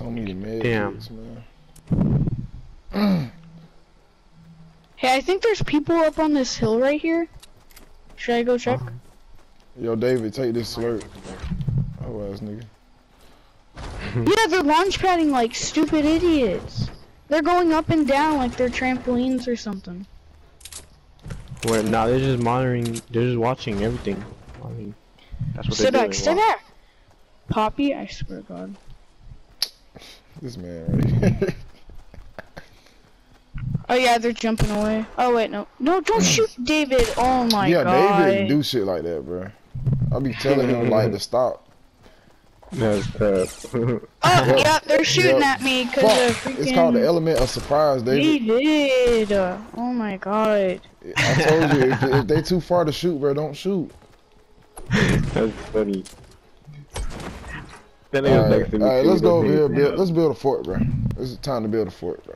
So many med Damn. kits, man. Hey, I think there's people up on this hill right here. Should I go check? Yo, David, take this slurp. Oh ass nigga. Yeah, they're launch padding like stupid idiots. They're going up and down like they're trampolines or something. Where now they're just monitoring. They're just watching everything. I mean, that's what Sit they're back, doing. sit back. Poppy, I swear to God. This man right Oh yeah, they're jumping away. Oh wait, no, no, don't mm. shoot David. Oh my yeah, God. Yeah, David do shit like that, bro. I be telling him like to stop. That's tough. Oh yeah, they're shooting Yep. at me because Fuck. of freaking It's called the element of surprise, David. David. Oh my God. I told you, if, if they too far to shoot, bro, don't shoot. That's funny. That nigga's Alright, next to me. alright, let's go over here. he- build. Let's build a fort, bro. It's time to build a fort, bro.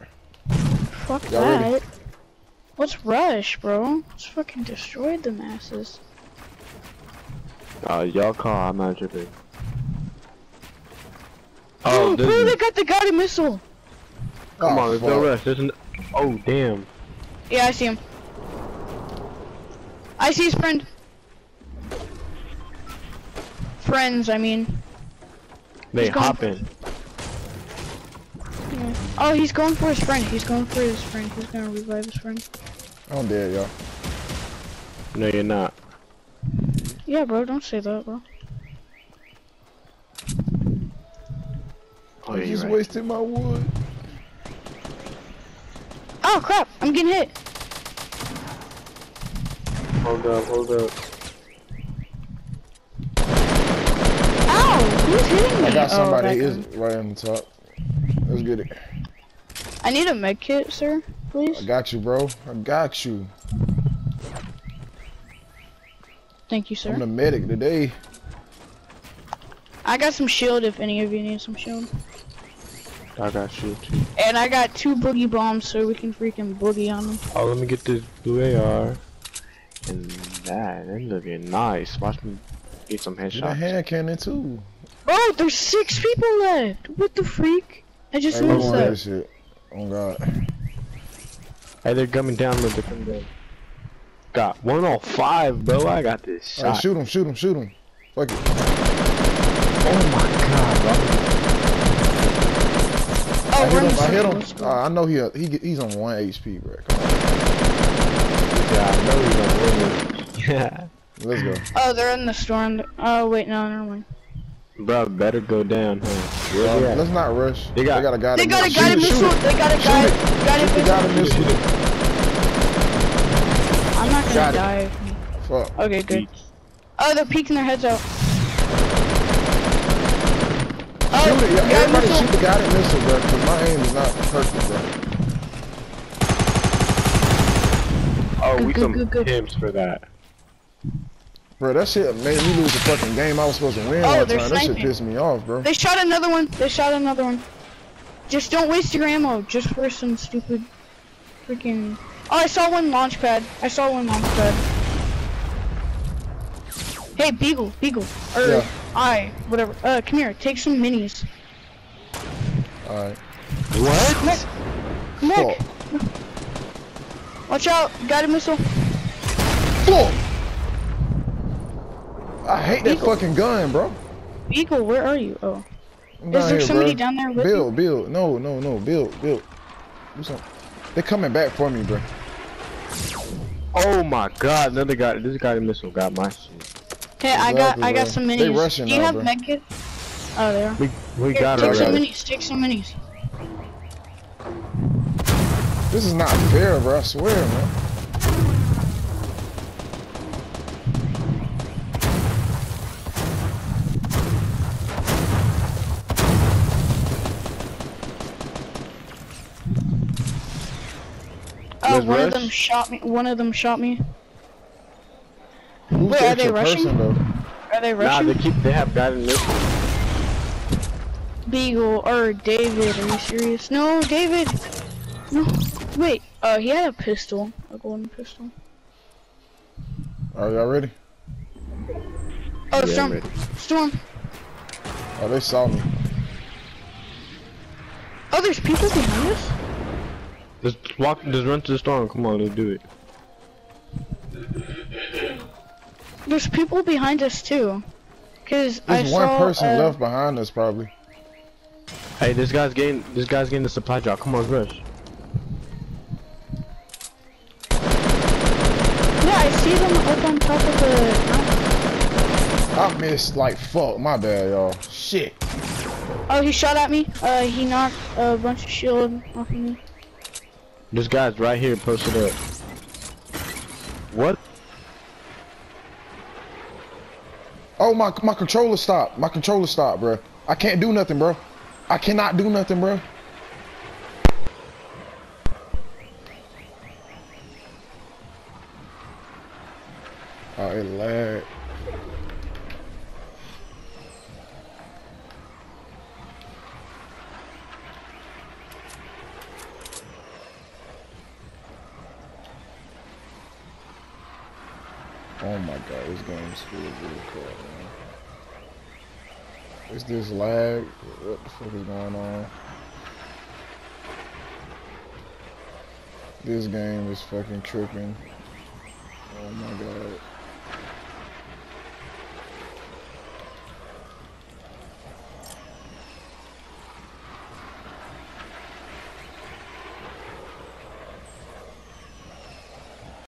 Fuck that. ready? Let's rush, bro. Let's fucking destroy the masses. Uh, y'all call. I'm not tripping. Oh, Oh, bro, they got the guided missile. come Oh, on, let's go rush. There's an. Oh damn. Yeah, I see him. I see his friend. Friends, I mean. They He's going- hopping. Yeah. Oh, he's going for his friend. He's going for his friend. He's gonna revive his friend. I'm dead, y'all. No, you're not. Yeah, bro, don't say that, bro. Oh, I yeah, you're just right. wasted my wood. Oh crap! I'm getting hit. Hold up, hold up. Ow! Me? I got Oh, somebody that is guy. right on the top. Let's get it. I need a med kit, sir. Please. I got you, bro. I got you. Thank you, sir. I'm sir. the medic today. I got some shield if any of you need some shield. I got shield too. And I got two boogie bombs so we can freaking boogie on them. Oh, let me get this blue AR. And that, that's looking nice. Watch me get some headshots. Get a headshots. hand cannon too. Bro, there's six people left. What the freak? I just Hey, we noticed that. that shit. Oh god. Hey, they're coming down, look, they're coming down. Got 105, bro. I got this Alright, shot. shoot him, shoot him, shoot him. Fuck it. oh my god, bro. Oh, I we're hit in him. the I hit him. Let's go. Uh, I know he he he's on one HP, bro. Come Yeah, I know you don't win. Yeah. let's go. Oh, they're in the storm. Oh, wait, no, never mind. Bro, better go down, huh? Where let's not rush. They got- they got a guy. They to got a guy guided it, shoot missile. They got a guy. guided, it. guided Shoot missile. missile. I'm not gonna Got die. Fuck. Okay, good. Oh, they're peeking their heads out. Oh, Shoot it. Yeah, guided everybody missile. shoot the guided missile, bro. Cause my aim is not perfect, bro. Oh, Good, we good, some good, good. pimps for that. Bro, that shit made me lose the fucking game I was supposed to win Oh, one they're time. That shit pissed me off, bro. They shot another one. They shot another one. Just don't waste your ammo, just for some stupid freaking. Oh, I saw one launch pad. I saw one launch pad. Hey, Beagle, Beagle, or Yeah. I, whatever. Uh, come here. Take some minis. Alright. What? Come here. Come Watch out. Guided missile. Fuck. I hate that Eagle. fucking gun, bro. Beagle, where are you? Oh, I'm is there here, somebody bro. down there with you? Bill, build. No, no, no. Build, build. Do something. They're coming back for me, bro. Oh my god, another guy, this guy missile got my shit. Okay, I got, Exactly, I got bro. some They minis. rushing Do you now, have bro. medkit? Oh, there. We, we Here, got it take some minis. Take some minis. This is not fair, bro. I swear, man. Oh, Let's one of them shot me. One of them shot me. Who's Wait, are they rushing? person, though? Are they rushing? Nah, they keep, they have guided missile. Beagle or David? Are you serious? No, David. No. Wait. Uh, he had a pistol, a golden pistol. Are y'all ready? Oh, Yeah, storm, ready. storm. Oh, they saw me. Oh, there's people behind us? Just walk, just run to the storm. Come on, let's do it. There's people behind us too. Cause I There's one saw, person uh, left behind us probably. Hey, this guy's getting, this guy's getting the supply drop. Come on, rush. Yeah, I see them up on top of the. I missed like fuck. My bad, y'all. Shit. Oh, he shot at me. Uh, he knocked a bunch of shield off of me. This guy's right here, posted up. What? Oh my my controller stopped. My controller stopped, bro. I can't do nothing, bro. I cannot do nothing, bro. Oh, lagged. Oh my god, this game is really, really cool, man. Is this lag? What the fuck is going on? This game is fucking tripping. Oh my god.